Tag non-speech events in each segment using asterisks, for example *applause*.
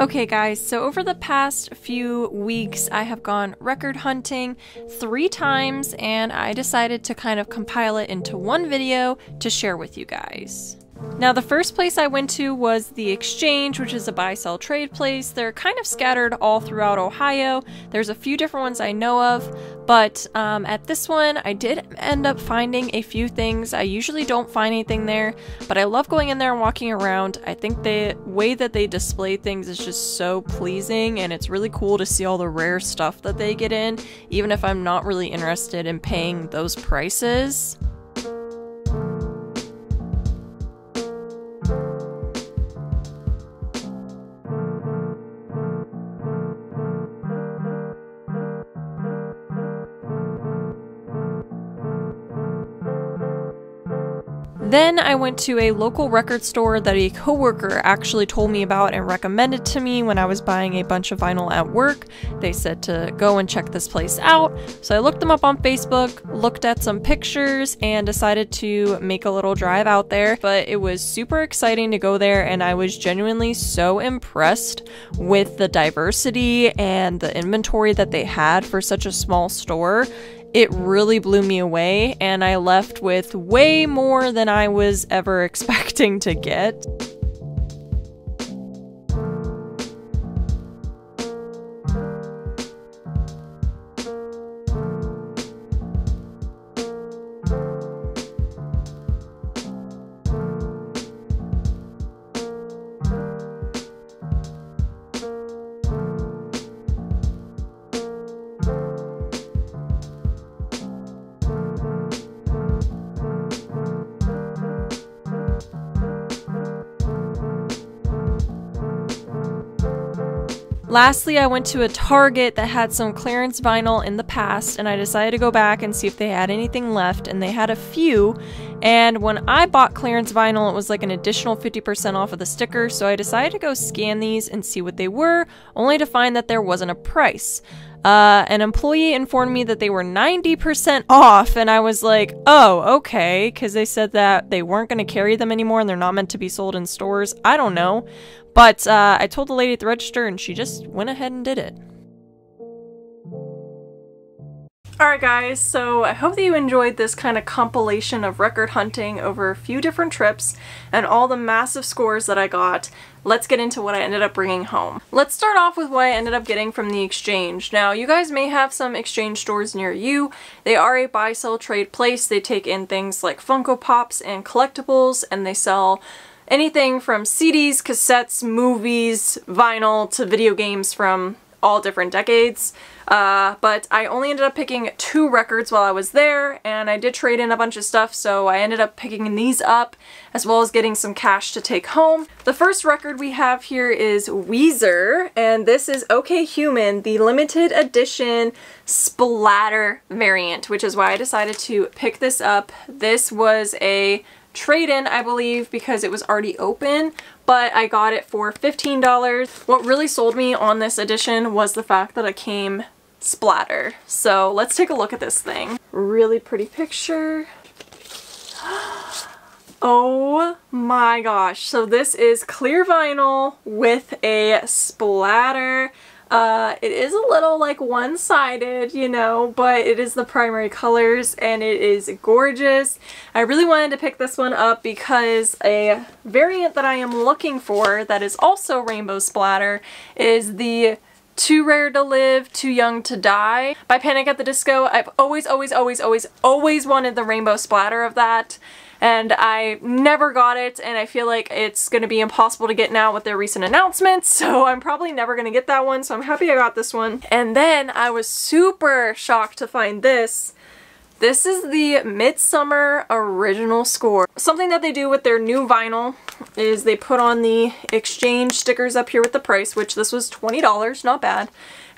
Okay, guys, so over the past few weeks, I have gone record hunting three times, and I decided to kind of compile it into one video to share with you guys. Now, the first place I went to was the Exchange, which is a buy sell trade place. They're kind of scattered all throughout Ohio. There's a few different ones I know of, but um, at this one, I did end up finding a few things. I usually don't find anything there, but I love going in there and walking around. I think the way that they display things is just so pleasing, and it's really cool to see all the rare stuff that they get in, even if I'm not really interested in paying those prices. Then I went to a local record store that a coworker actually told me about and recommended to me when I was buying a bunch of vinyl at work. They said to go and check this place out. So I looked them up on Facebook, looked at some pictures, and decided to make a little drive out there. But it was super exciting to go there, and I was genuinely so impressed with the diversity and the inventory that they had for such a small store it really blew me away, and I left with way more than I was ever *laughs* expecting to get. Lastly, I went to a Target that had some clearance vinyl in the past, and I decided to go back and see if they had anything left, and they had a few. And when I bought clearance vinyl, it was like an additional 50% off of the sticker, so I decided to go scan these and see what they were, only to find that there wasn't a price. Uh, an employee informed me that they were 90% off, and I was like, oh, okay, because they said that they weren't going to carry them anymore and they're not meant to be sold in stores. I don't know. But uh, I told the lady at the register and she just went ahead and did it. Alright guys, so I hope that you enjoyed this kind of compilation of record hunting over a few different trips and all the massive scores that I got. Let's get into what I ended up bringing home. Let's start off with what I ended up getting from the exchange. Now, you guys may have some exchange stores near you. They are a buy-sell trade place. They take in things like Funko Pops and collectibles and they sell anything from CDs, cassettes, movies, vinyl, to video games from all different decades. Uh, but I only ended up picking two records while I was there, and I did trade in a bunch of stuff, so I ended up picking these up, as well as getting some cash to take home. The first record we have here is Weezer, and this is OK Human, the limited edition splatter variant, which is why I decided to pick this up. This was a trade-in, I believe, because it was already open, but I got it for $15. What really sold me on this edition was the fact that it came splatter. So let's take a look at this thing. Really pretty picture. *gasps* Oh my gosh. So this is clear vinyl with a splatter uh, it is a little like one-sided, you know, but it is the primary colors and it is gorgeous. I really wanted to pick this one up because a variant that I am looking for that is also rainbow splatter is the too Rare to Live, Too Young to Die by Panic at the Disco. I've always, always, always, always, always wanted the rainbow splatter of that and I never got it and I feel like it's going to be impossible to get now with their recent announcements *laughs* so I'm probably never going to get that one so I'm happy I got this one. And then I was super shocked to find this. This is the Midsummer original score. Something that they do with their new vinyl is they put on the exchange stickers up here with the price, which this was $20, not bad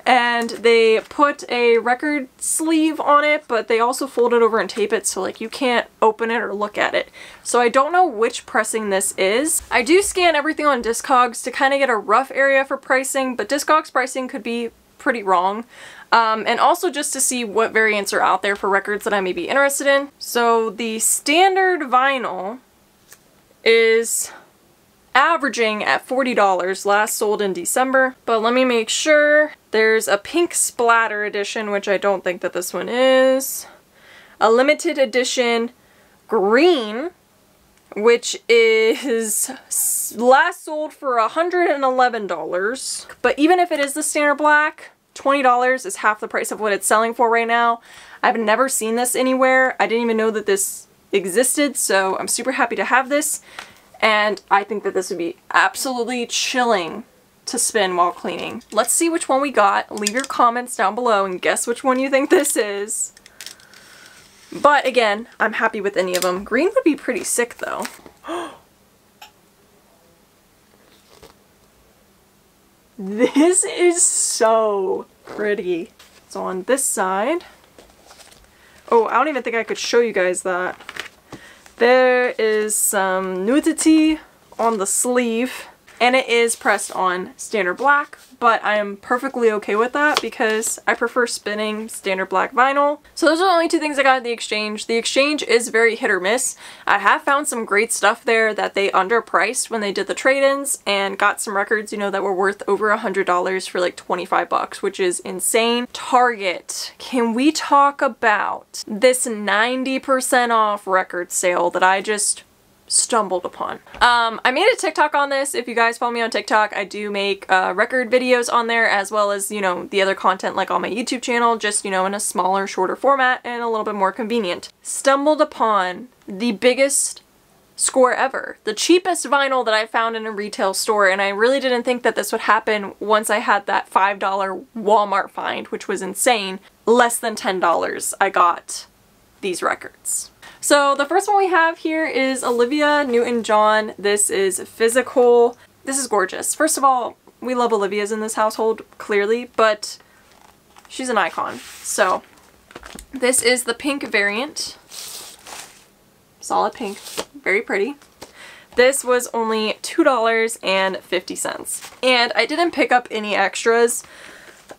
and they put a record sleeve on it but they also fold it over and tape it so like you can't open it or look at it. So I don't know which pressing this is. I do scan everything on Discogs to kind of get a rough area for pricing but Discogs pricing could be pretty wrong. Um, and also just to see what variants are out there for records that I may be interested in. So the standard vinyl is averaging at $40, last sold in December. But let me make sure. There's a pink splatter edition, which I don't think that this one is. A limited edition green, which is *laughs* last sold for $111. But even if it is the standard black, $20 is half the price of what it's selling for right now. I've never seen this anywhere. I didn't even know that this existed, so I'm super happy to have this. And I think that this would be absolutely chilling to spin while cleaning. Let's see which one we got. Leave your comments down below and guess which one you think this is. But again, I'm happy with any of them. Green would be pretty sick though. *gasps* this is so pretty. So on this side, oh, I don't even think I could show you guys that. There is some nudity on the sleeve and it is pressed on standard black but I am perfectly okay with that because I prefer spinning standard black vinyl. So those are the only two things I got at the exchange. The exchange is very hit or miss. I have found some great stuff there that they underpriced when they did the trade-ins and got some records, you know, that were worth over a $100 for like 25 bucks, which is insane. Target, can we talk about this 90% off record sale that I just stumbled upon. Um, I made a TikTok on this. If you guys follow me on TikTok, I do make uh, record videos on there as well as, you know, the other content like on my YouTube channel, just, you know, in a smaller, shorter format and a little bit more convenient. Stumbled upon the biggest score ever. The cheapest vinyl that I found in a retail store and I really didn't think that this would happen once I had that $5 Walmart find, which was insane. Less than $10 I got these records. So the first one we have here is Olivia Newton-John. This is Physical. This is gorgeous. First of all, we love Olivia's in this household, clearly, but she's an icon. So this is the pink variant. Solid pink. Very pretty. This was only $2.50. And I didn't pick up any extras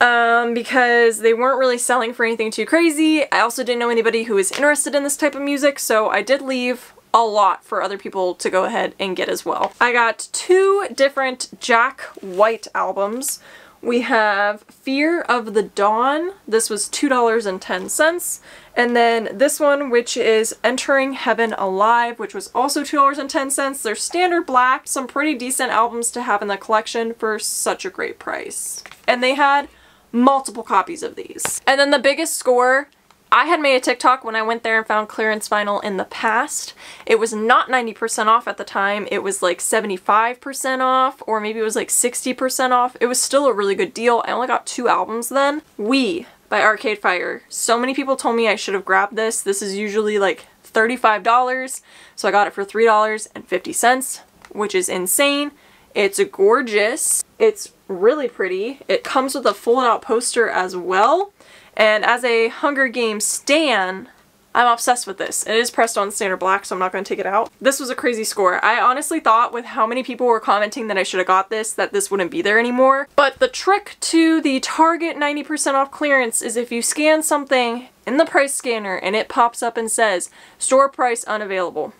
um, because they weren't really selling for anything too crazy. I also didn't know anybody who was interested in this type of music, so I did leave a lot for other people to go ahead and get as well. I got two different Jack White albums. We have Fear of the Dawn. This was $2.10. And then this one, which is Entering Heaven Alive, which was also $2.10. They're standard black, some pretty decent albums to have in the collection for such a great price. And they had multiple copies of these. And then the biggest score, I had made a TikTok when I went there and found clearance vinyl in the past. It was not 90% off at the time. It was like 75% off or maybe it was like 60% off. It was still a really good deal. I only got two albums then. We by Arcade Fire. So many people told me I should have grabbed this. This is usually like $35, so I got it for $3.50, which is insane. It's gorgeous. It's really pretty. It comes with a fold-out poster as well. And as a Hunger Games stan, I'm obsessed with this. It is pressed on standard black, so I'm not going to take it out. This was a crazy score. I honestly thought with how many people were commenting that I should have got this, that this wouldn't be there anymore. But the trick to the Target 90% off clearance is if you scan something in the price scanner and it pops up and says, store price unavailable.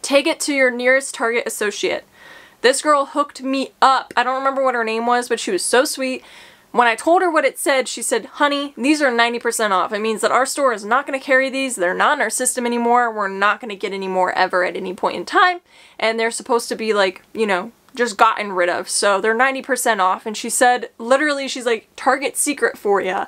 Take it to your nearest Target associate. This girl hooked me up. I don't remember what her name was, but she was so sweet. When I told her what it said, she said, honey, these are 90% off. It means that our store is not going to carry these. They're not in our system anymore. We're not going to get any more ever at any point in time. And they're supposed to be like, you know, just gotten rid of. So they're 90% off. And she said, literally, she's like, Target secret for you.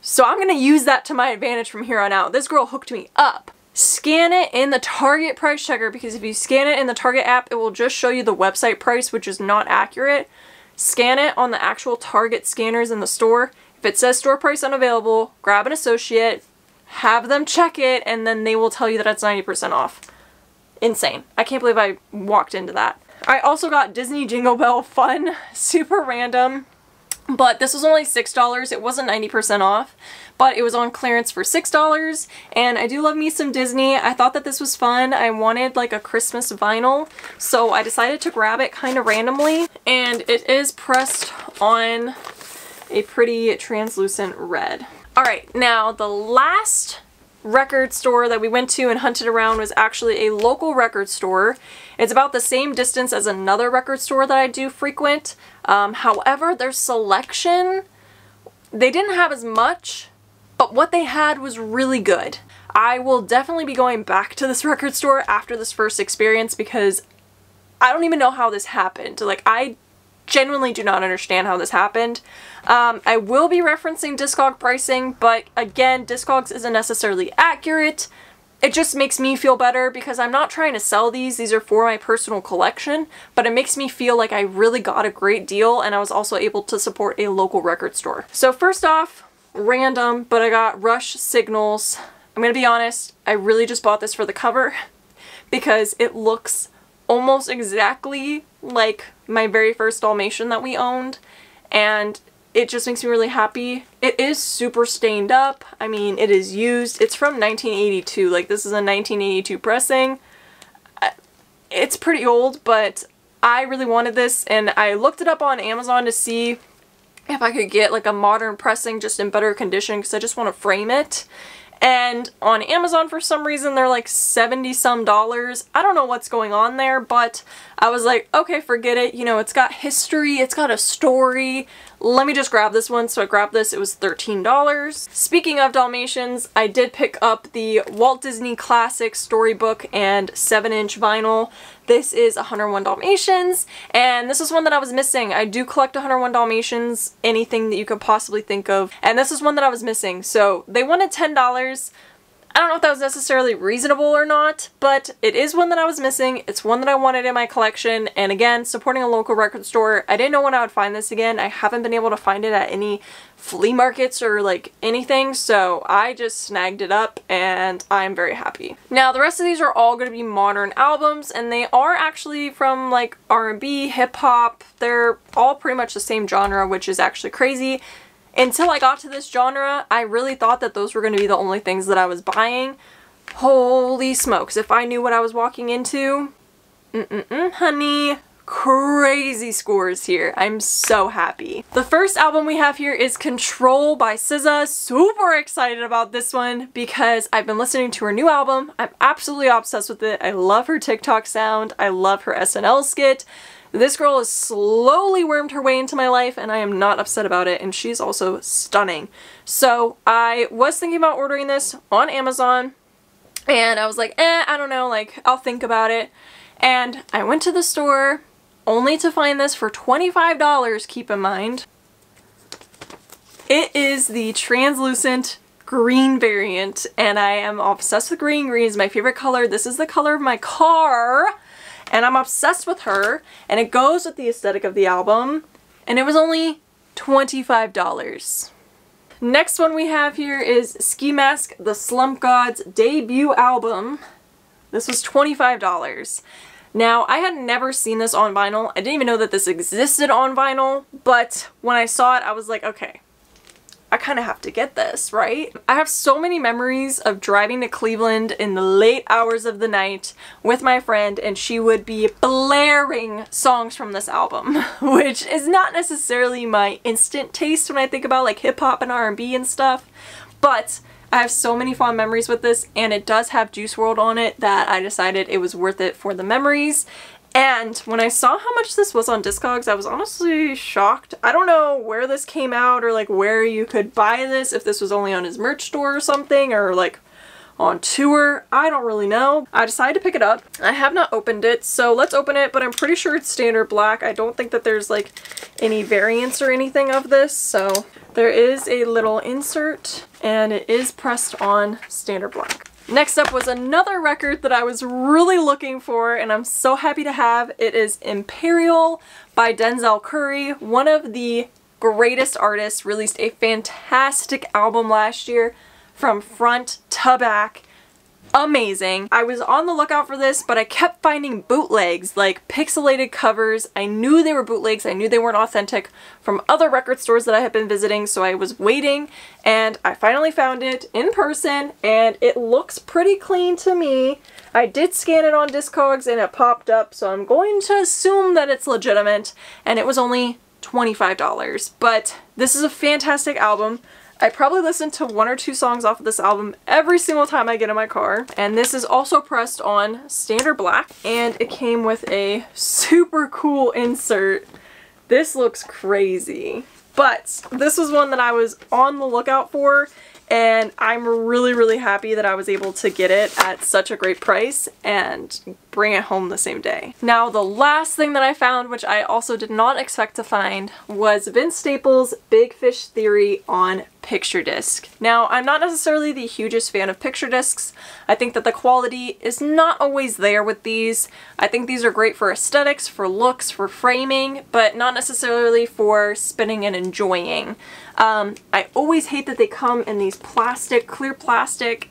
So I'm going to use that to my advantage from here on out. This girl hooked me up scan it in the Target price checker because if you scan it in the Target app, it will just show you the website price, which is not accurate. Scan it on the actual Target scanners in the store. If it says store price unavailable, grab an associate, have them check it, and then they will tell you that it's 90% off. Insane. I can't believe I walked into that. I also got Disney Jingle Bell Fun, *laughs* super random. But this was only $6. It wasn't 90% off, but it was on clearance for $6. And I do love me some Disney. I thought that this was fun. I wanted like a Christmas vinyl, so I decided to grab it kind of randomly. And it is pressed on a pretty translucent red. Alright, now the last record store that we went to and hunted around was actually a local record store. It's about the same distance as another record store that I do frequent. Um, however, their selection, they didn't have as much, but what they had was really good. I will definitely be going back to this *laughs* record store after this first experience because I don't even know how this happened. Like, I genuinely do not understand how this happened. Um, I will be referencing Discog pricing, but again, Discogs isn't necessarily accurate. It just makes me feel better because I'm not trying to sell these. These are for my personal collection, but it makes me feel like I really got a great deal and I was also able to support a local record store. So first off, random, but I got Rush Signals. I'm gonna be honest, I really just bought this for the cover *laughs* because it looks almost exactly like my very first Dalmatian that we owned and it just makes me really happy. It is super stained up. I mean, it is used. It's from 1982. Like, this is a 1982 pressing. Uh, it's pretty old, but I really wanted this, and I looked it up on Amazon to see if I could get, like, a modern pressing just in better condition, because I just want to frame it. And on Amazon, for some reason, they're like 70 some dollars. I don't know what's going on there, but I was like, okay, forget it. You know, it's got history, it's got a story. Let me just grab this one. So I grabbed this. It was $13. Speaking of Dalmatians, I did pick up the Walt Disney Classic Storybook and 7-inch vinyl. This is 101 Dalmatians, and this is one that I was missing. I do collect 101 Dalmatians, anything that you could possibly think of, and this is one that I was missing. So they wanted $10. I don't know if that was necessarily reasonable or not, but it is one that I was missing. It's one that I wanted in my collection, and again, supporting a local record store, I didn't know when I would find this again. I haven't been able to find it at any flea markets or like anything, so I just snagged it up and I'm very happy. Now, the rest of these are all going to be modern albums, and they are actually from like R&B, hip-hop. They're all pretty much the same genre, which is actually crazy until I got to this genre, I really thought that those were going to be the only things that I was buying. Holy smokes, if I knew what I was walking into, mm-mm-mm, honey, crazy scores here. I'm so happy. The first album we have here is Control by SZA. Super excited about this one because I've been listening to her new album. I'm absolutely obsessed with it. I love her TikTok sound. I love her SNL skit. This girl has slowly wormed her way into my life and I am not upset about it and she's also stunning. So I was thinking about ordering this on Amazon and I was like, eh, I don't know, like I'll think about it. And I went to the store only to find this for $25, keep in mind. It is the translucent green variant and I am obsessed with green. Green is my favorite color. This is the color of my car and I'm obsessed with her and it goes with the aesthetic of the album and it was only $25. Next one we have here is Ski Mask, the Slump Gods debut album. This was $25. Now, I had never seen this on vinyl. I didn't even know that this existed on vinyl, but when I saw it, I was like, okay, I kind of have to get this, right? I have so many memories of driving to Cleveland in the late hours of the night with my friend and she would be blaring songs from this album, *laughs* which is not necessarily my instant taste when I think about like hip hop and R&B and stuff, but I have so many fond memories with this and it does have Juice WRLD on it that I decided it was worth it for the memories and when I saw how much this was on Discogs, I was honestly shocked. I don't know where this came out or like where you could buy this, if this was only on his merch store or something, or like on tour. I don't really know. I decided to pick it up. I have not opened it, so let's open it, but I'm pretty sure it's standard black. I don't think that there's like any variants or anything of this, so there is a little insert and it is pressed on standard black. Next up was another record that I was really looking for and I'm so happy to have. It is Imperial by Denzel Curry, one of the greatest artists, released a fantastic album last year from front to back amazing. I was on the lookout for this, but I kept finding bootlegs, like pixelated covers. I knew they were bootlegs. I knew they weren't authentic from other record stores that I had been visiting, so I was waiting, and I finally found it in person, and it looks pretty clean to me. I did scan it on Discogs, and it popped up, so I'm going to assume that it's legitimate, and it was only $25. But this is a fantastic album. I probably listen to one or two songs off of this album every single time I get in my car. And this is also pressed on standard black and it came with a super cool insert. This looks crazy. But this was one that I was on the lookout for and I'm really really happy that I was able to get it at such a great price and bring it home the same day. Now the last thing that I found which I also did not expect to find was Vince Staples' Big Fish Theory on picture disc. Now, I'm not necessarily the hugest fan of picture discs. I think that the quality is not always there with these. I think these are great for aesthetics, for looks, for framing, but not necessarily for spinning and enjoying. Um, I always hate that they come in these plastic, clear plastic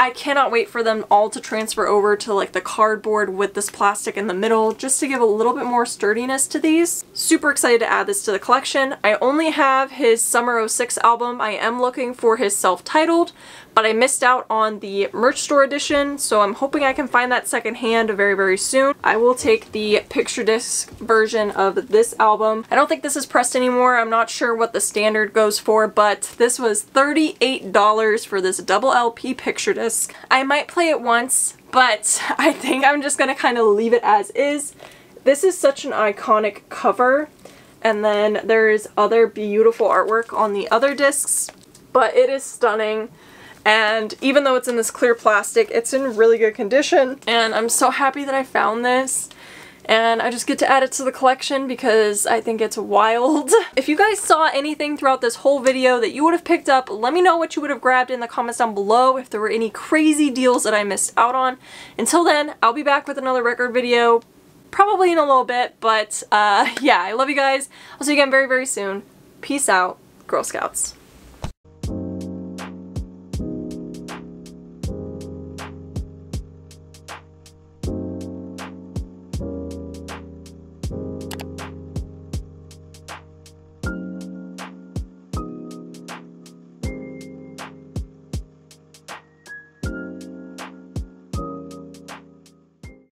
I cannot wait for them all to transfer over to like the cardboard with this plastic in the middle just to give a little bit more sturdiness to these. Super excited to add this to the collection. I only have his Summer 06 album. I am looking for his self-titled, but I missed out on the merch store edition, so I'm hoping I can find that secondhand very, very soon. I will take the picture disc version of this album. I don't think this is pressed anymore. I'm not sure what the standard goes for, but this was $38 for this double LP picture disc. I might play it once, but *laughs* I think I'm just gonna kind of leave it as is. This is such an iconic cover, and then there's other beautiful artwork on the other discs, but it is stunning. And even though it's in this clear plastic, it's in really good condition. And I'm so happy that I found this. And I just get to add it to the collection because I think it's wild. *laughs* if you guys saw anything throughout this whole video that you would have picked up, let me know what you would have grabbed in the comments down below if there were any crazy deals that I missed out on. Until then, I'll be back with another record video probably in a little bit, but uh, *laughs* yeah, I love you guys. I'll see you again very, very soon. Peace out, Girl Scouts.